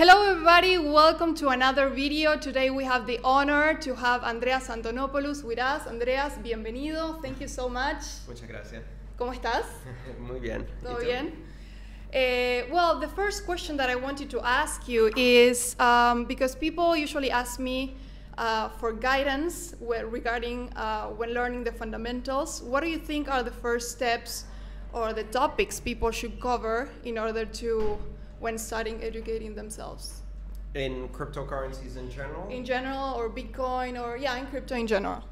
Hello everybody, welcome to another video. Today we have the honor to have Andreas Antonopoulos with us. Andreas, bienvenido. Thank you so much. Muchas gracias. ¿Cómo estás? Muy bien. ¿Todo bien? Uh, well, the first question that I wanted to ask you is um, because people usually ask me uh, for guidance regarding uh, when learning the fundamentals. What do you think are the first steps or the topics people should cover in order to when starting educating themselves? In cryptocurrencies in general? In general, or Bitcoin, or yeah, in crypto in general.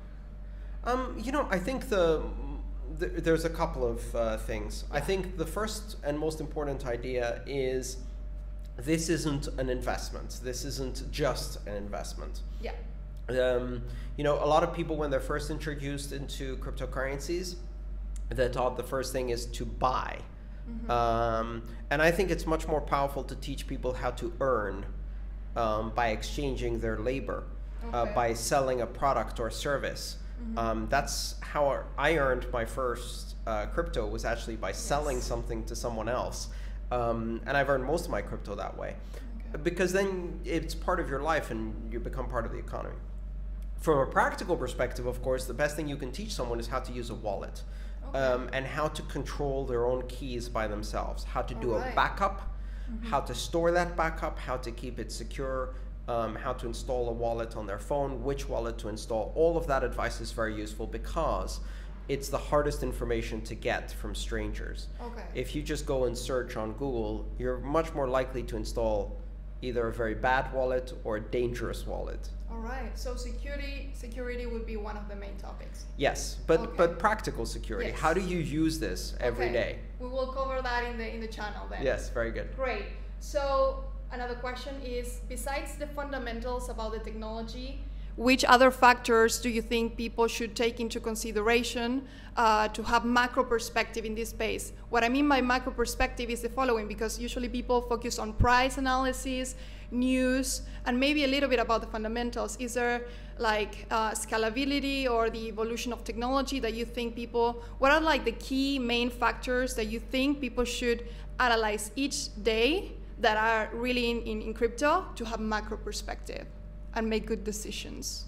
Um, you know, I think the, the there's a couple of uh, things. I think the first and most important idea is this isn't an investment. This isn't just an investment. Yeah. Um, you know, a lot of people when they're first introduced into cryptocurrencies, they thought the first thing is to buy. Mm-hmm. Um, and I think it's much more powerful to teach people how to earn um, by exchanging their labor, uh, okay. uh, by selling a product or service. Mm-hmm. Um, that's how I earned my first uh, crypto was actually by yes. selling something to someone else. Um, and I've earned most of my crypto that way. Okay. Because then it's part of your life and you become part of the economy. From a practical perspective, of course, the best thing you can teach someone is how to use a wallet okay. um, and how to control their own keys by themselves, how to do right. a backup, mm-hmm. how to store that backup, how to keep it secure, um, how to install a wallet on their phone, which wallet to install. All of that advice is very useful because it's the hardest information to get from strangers. Okay. If you just go and search on Google, you're much more likely to install either a very bad wallet or a dangerous wallet. All right. So security security would be one of the main topics. Yes, but okay. but practical security. Yes. How do you use this every okay. day? We will cover that in the in the channel then. Yes, very good. Great. So another question is besides the fundamentals about the technology, which other factors do you think people should take into consideration uh, to have macro perspective in this space? What I mean by macro perspective is the following, because usually people focus on price analysis, news, and maybe a little bit about the fundamentals. Is there like uh, scalability or the evolution of technology that you think people, what are like the key main factors that you think people should analyze each day that are really in, in, in crypto to have macro perspective? And make good decisions.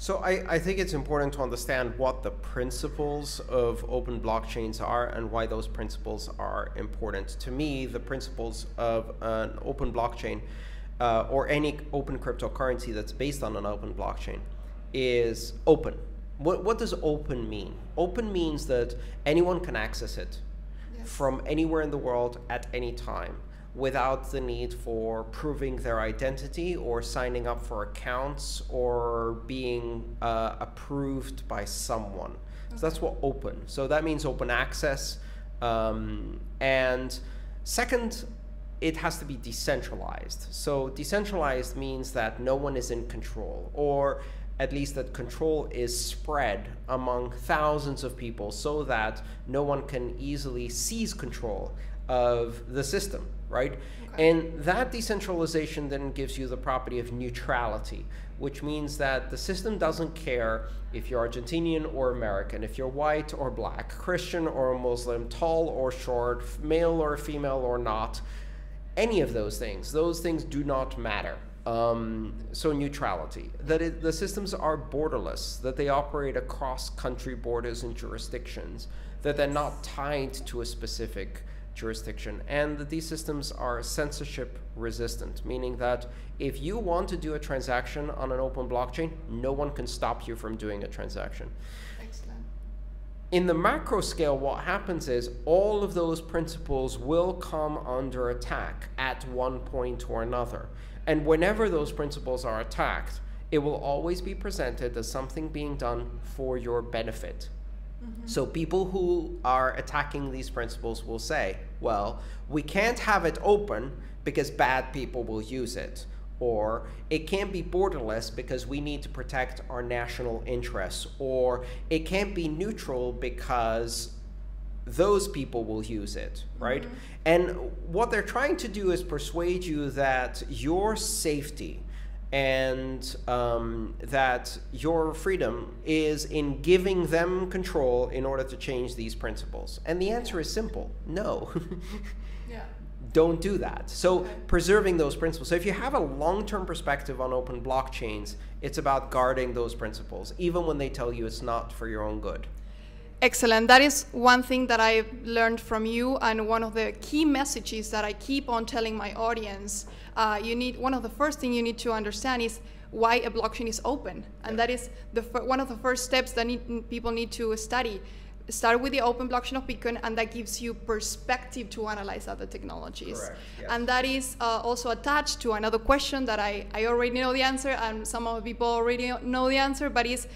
So I, I think it's important to understand what the principles of open blockchains are and why those principles are important. To me, the principles of an open blockchain uh, or any open cryptocurrency that's based on an open blockchain is open. What, what does open mean? Open means that anyone can access it yes. from anywhere in the world at any time without the need for proving their identity or signing up for accounts or being uh, approved by someone. Okay. So that's what open. So that means open access. Um, and second, it has to be decentralized. So decentralized means that no one is in control or at least that control is spread among thousands of people so that no one can easily seize control of the system, right? Okay. And that decentralization then gives you the property of neutrality, which means that the system doesn't care if you're Argentinian or American, if you're white or black, Christian or Muslim, tall or short, male or female or not, any of those things. Those things do not matter. Um, so neutrality, that it, the systems are borderless, that they operate across country borders and jurisdictions, that they're not tied to a specific jurisdiction and that these systems are censorship resistant, meaning that if you want to do a transaction on an open blockchain, no one can stop you from doing a transaction. Excellent. In the macro scale, what happens is all of those principles will come under attack at one point or another. And whenever those principles are attacked, it will always be presented as something being done for your benefit. Mm-hmm. So people who are attacking these principles will say, well, we can't have it open because bad people will use it. Or it can't be borderless because we need to protect our national interests. Or it can't be neutral because those people will use it, right? Mm-hmm. And what they're trying to do is persuade you that your safety and um, that your freedom is in giving them control in order to change these principles. And the answer is simple no. yeah. don't do that. So Okay. preserving those principles. So if you have a long-term perspective on open blockchains, it's about guarding those principles, even when they tell you it's not for your own good. Excellent. That is one thing that I've learned from you, and one of the key messages that I keep on telling my audience. Uh, you need one of the first thing you need to understand is why a blockchain is open, and that is the one of the first steps that need, people need to study. Start with the open blockchain of Bitcoin, and that gives you perspective to analyze other technologies. Correct, yes. And that is uh, also attached to another question that I, I already know the answer, and some of the people already know the answer, but is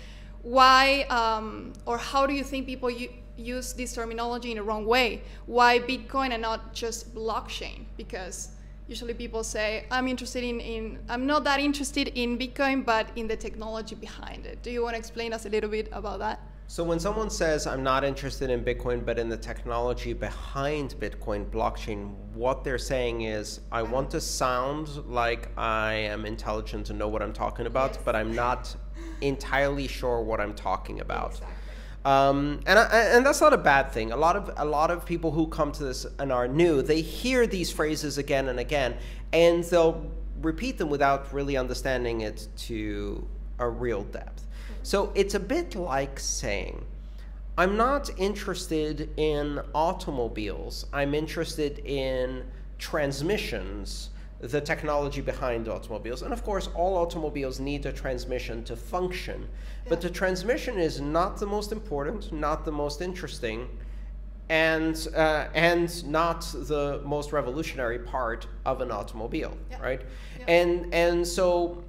why um, or how do you think people use this terminology in a wrong way? Why Bitcoin and not just blockchain? Because usually people say, I'm interested in, in I'm not that interested in Bitcoin, but in the technology behind it. Do you want to explain us a little bit about that? So when someone says I'm not interested in Bitcoin but in the technology behind Bitcoin blockchain, what they're saying is I want to sound like I am intelligent and know what I'm talking about, Yes. but I'm not entirely sure what I'm talking about. Exactly. Um, and I, and that's not a bad thing. A lot of a lot of people who come to this and are new, they hear these phrases again and again, and they'll repeat them without really understanding it to a real depth. So it's a bit like saying, "I'm not interested in automobiles. I'm interested in transmissions." The technology behind automobiles. And of course, all automobiles need a transmission to function. But the transmission is not the most important, not the most interesting, and uh, and not the most revolutionary part of an automobile, Yeah. right? Yeah. And and so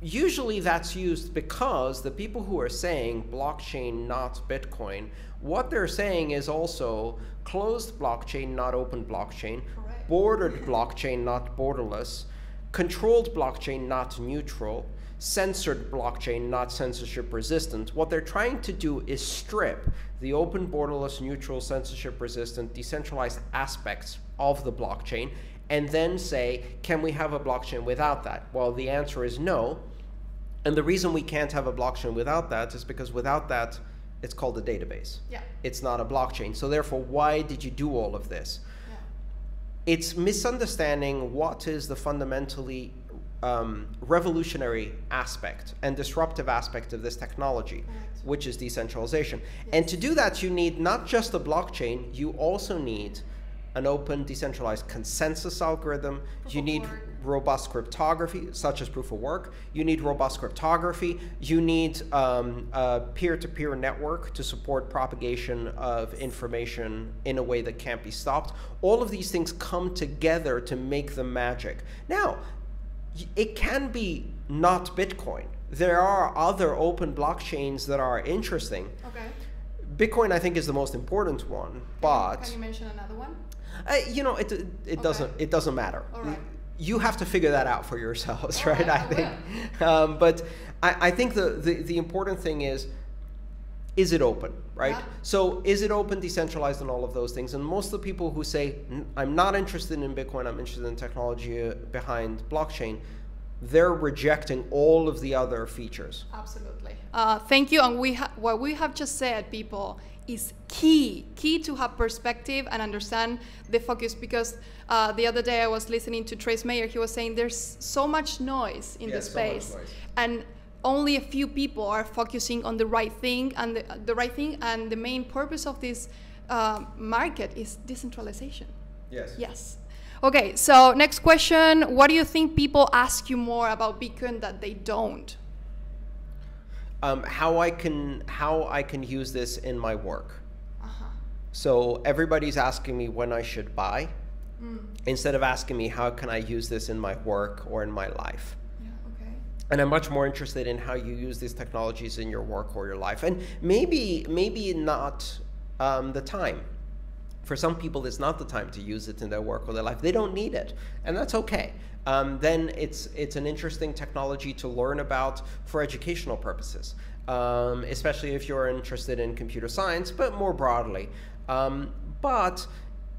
usually that's used because the people who are saying blockchain not bitcoin what they're saying is also closed blockchain not open blockchain. Bordered blockchain not borderless controlled blockchain not neutral censored blockchain not censorship resistant. What they're trying to do is strip the open borderless neutral censorship resistant decentralized aspects of the blockchain and then say can we have a blockchain without that? Well the answer is no. And the reason we can't have a blockchain without that is because without that it's called a database. Yeah. it's not a blockchain. So therefore why did you do all of this. It's misunderstanding what is the fundamentally um, revolutionary aspect and disruptive aspect of this technology, which is decentralization. And to do that, you need not just a blockchain, you also need an open, decentralized consensus algorithm. You need. Robust cryptography, such as proof of work. You need robust cryptography. You need um, a peer-to-peer network to support propagation of information in a way that can't be stopped. All of these things come together to make the magic. Now, it can be not Bitcoin. There are other open blockchains that are interesting. Okay. Bitcoin, I think, is the most important one, but Can you mention another one? uh, you know, it it doesn't it doesn't matter. All right. You have to figure that out for yourselves, All right? right, I I think. Um, but I, I think the, the the important thing is, is it open, right? Yeah. So is it open, decentralized, and all of those things? And most of the people who say I'm not interested in Bitcoin, I'm interested in technology uh, behind blockchain, they're rejecting all of the other features. Absolutely. Uh, thank you. And we ha- what we have just said, people, is key. Key to have perspective and understand the focus. Because uh, the other day I was listening to Trace Mayer. He was saying there's so much noise in the Yes, so space, and only a few people are focusing on the right thing and the, the right thing. And the main purpose of this uh, market is decentralization. Yes. Yes. Okay, so next question. What do you think people ask you more about Bitcoin that they don't? Um, how I can how I can use this in my work. Uh-huh. So everybody's asking me when I should buy, Mm. instead of asking me how can I use this in my work or in my life. Yeah, okay. And I'm much more interested in how you use these technologies in your work or your life. And maybe maybe not um, the time. For some people, it's not the time to use it in their work or their life. They don't need it, and that's okay. Um, then it's it's an interesting technology to learn about for educational purposes, um, especially if you're interested in computer science, but more broadly. Um, but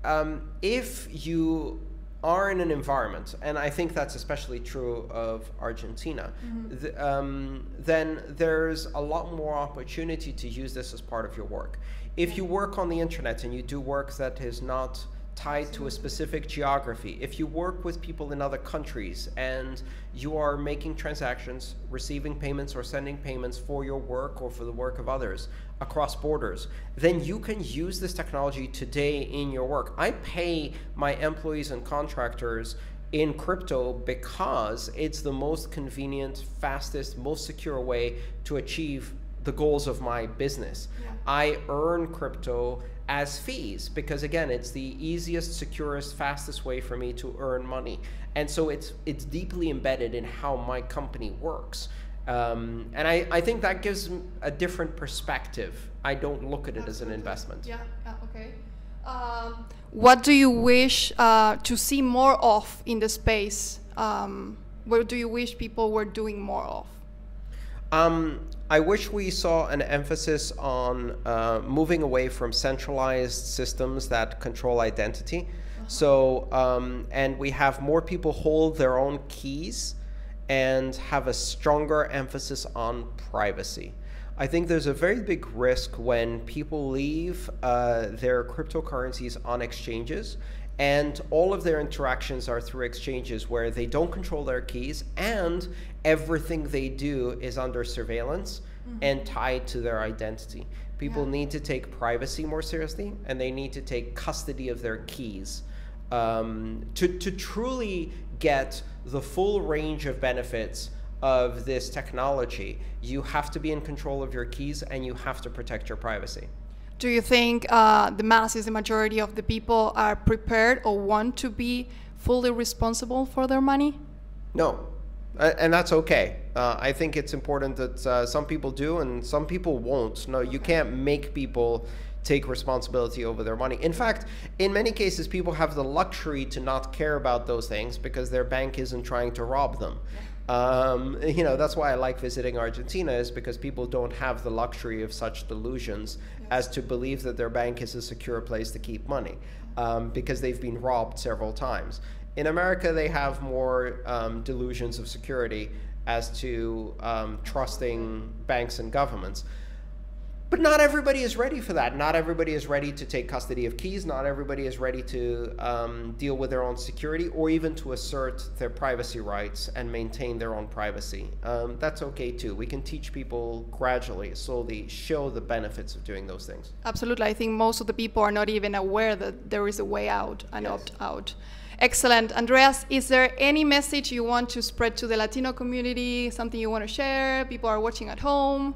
um, if you are in an environment, and I think that's especially true of Argentina, th- um, then there's a lot more opportunity to use this as part of your work. If you work on the internet and you do work that is not tied to a specific geography. If you work with people in other countries and you are making transactions, receiving payments or sending payments for your work or for the work of others across borders, then you can use this technology today in your work. I pay my employees and contractors in crypto because it's the most convenient, fastest, most secure way to achieve the goals of my business. Yeah. I earn crypto as fees because again it's the easiest securest fastest way for me to earn money. And so it's it's deeply embedded in how my company works. Um, and I, I think that gives a different perspective. I don't look at it Absolutely. as an investment. Yeah, yeah okay. Um, what do you wish uh, to see more of in the space? Um, what do you wish people were doing more of um, I wish we saw an emphasis on uh, moving away from centralized systems that control identity. Uh-huh. So, um, and we have more people hold their own keys and have a stronger emphasis on privacy. I think there's a very big risk when people leave uh, their cryptocurrencies on exchanges and all of their interactions are through exchanges where they don't control their keys and everything they do is under surveillance mm-hmm. and tied to their identity. People yeah. need to take privacy more seriously and they need to take custody of their keys um, to, to truly get the full range of benefits of this technology. You have to be in control of your keys and you have to protect your privacy. Do you think uh, the masses, the majority of the people, are prepared or want to be fully responsible for their money? No, uh, and that's okay. Uh, I think it's important that uh, some people do and some people won't. No, you can't make people take responsibility over their money. In fact, in many cases, people have the luxury to not care about those things because their bank isn't trying to rob them. Um, you know, that's why I like visiting Argentina is because people don't have the luxury of such delusions yes. as to believe that their bank is a secure place to keep money um, because they've been robbed several times. In America, they have more um, delusions of security as to um, trusting banks and governments. But not everybody is ready for that. Not everybody is ready to take custody of keys. Not everybody is ready to um, deal with their own security or even to assert their privacy rights and maintain their own privacy. Um, that's okay too. We can teach people gradually, slowly show the benefits of doing those things. Absolutely. I think most of the people are not even aware that there is a way out and yes. opt out. Excellent. Andreas, is there any message you want to spread to the Latino community? Something you want to share? People are watching at home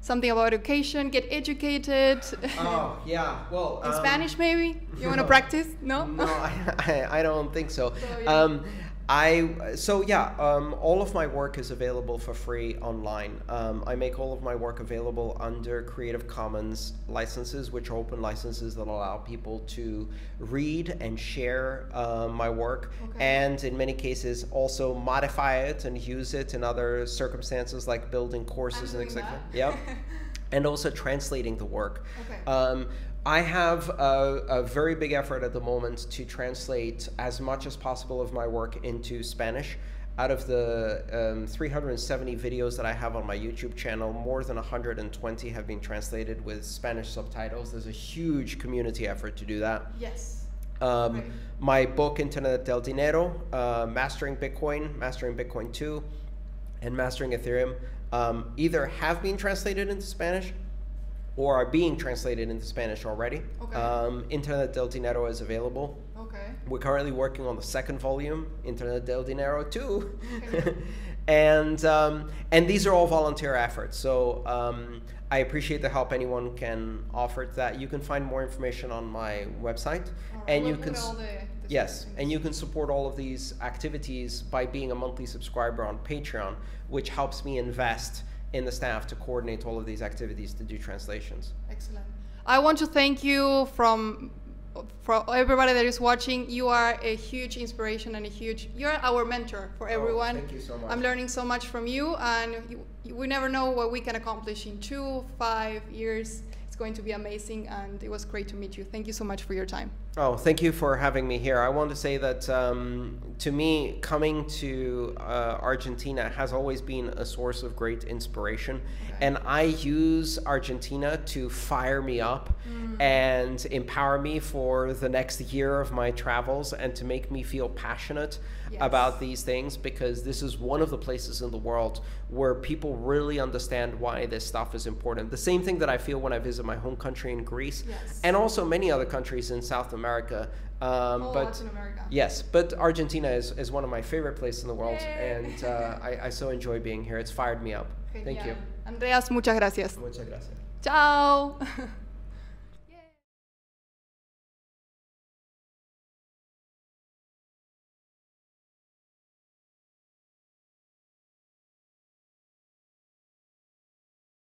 something about education, get educated. Oh, yeah. Well, in um, Spanish, maybe? You want to practice? No? No, I, I, I don't think so. so yeah. um, I so yeah, um, all of my work is available for free online. Um, I make all of my work available under Creative Commons licenses, which are open licenses that allow people to read and share uh, my work, okay. and in many cases also modify it and use it in other circumstances like building courses and etc. Yep. and also translating the work. Okay. Um, I have a, a, very big effort at the moment to translate as much as possible of my work into Spanish. Out of the um, 370 videos that I have on my YouTube channel, more than 120 have been translated with Spanish subtitles. There's a huge community effort to do that. Yes. Um. My book, Internet del Dinero, uh, Mastering Bitcoin, Mastering Bitcoin 2, and Mastering Ethereum, um, either have been translated into Spanish or are being translated into Spanish already. Okay. Um, Internet del Dinero is available. Okay. We're currently working on the second volume, Internet del Dinero 2. Okay. and um, and these are all volunteer efforts. So um, I appreciate the help anyone can offer to that. You can find more information on my website, oh, right. and we'll you can. Yes, and you can support all of these activities by being a monthly subscriber on Patreon, which helps me invest in the staff to coordinate all of these activities to do translations. Excellent. I want to thank you from for everybody that is watching. You are a huge inspiration and a huge. You're our mentor for oh, everyone. Oh, thank you so much. I'm learning so much from you, and you, we never know what we can accomplish in two, five years. It's going to be amazing, and it was great to meet you. Thank you so much for your time. Oh, thank you for having me here. I want to say that um, to me, coming to uh, Argentina has always been a source of great inspiration. And I use Argentina to fire me up and empower me for the next year of my travels and to make me feel passionate Yes. about these things because this is one of the places in the world where people really understand why this stuff is important. The same thing that I feel when I visit my home country in Greece Yes. and also many other countries in South America. Um, All but Latin America. yes, but Argentina is, is one of my favorite places in the world, Yay. and uh, I, I so enjoy being here. It's fired me up. Thank you. Andreas, muchas gracias. Muchas gracias. Chao.